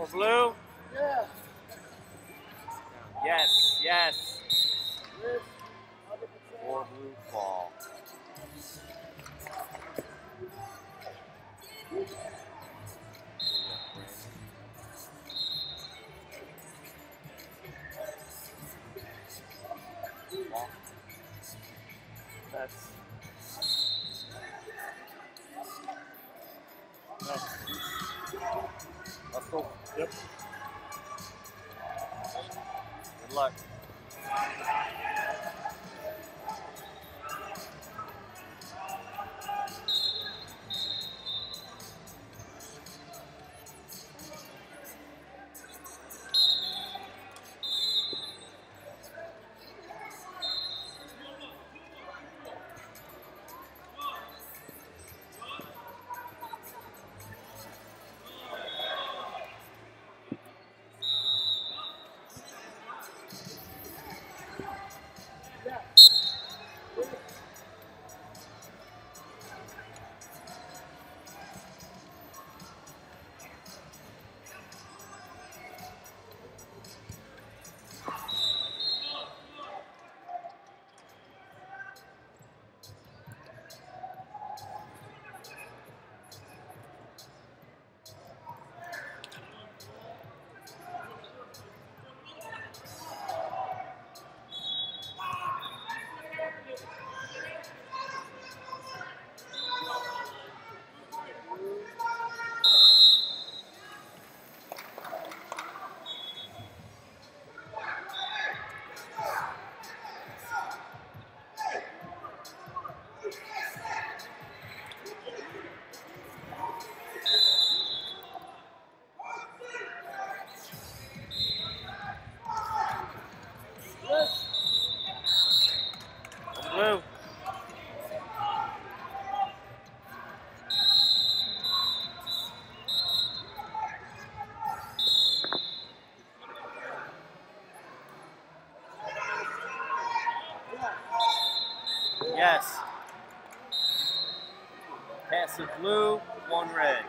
Four blue. Yeah. Yes, yes. Yes. Blue fall. That's go. Yep. Good luck. Yes. Passive blue, one red.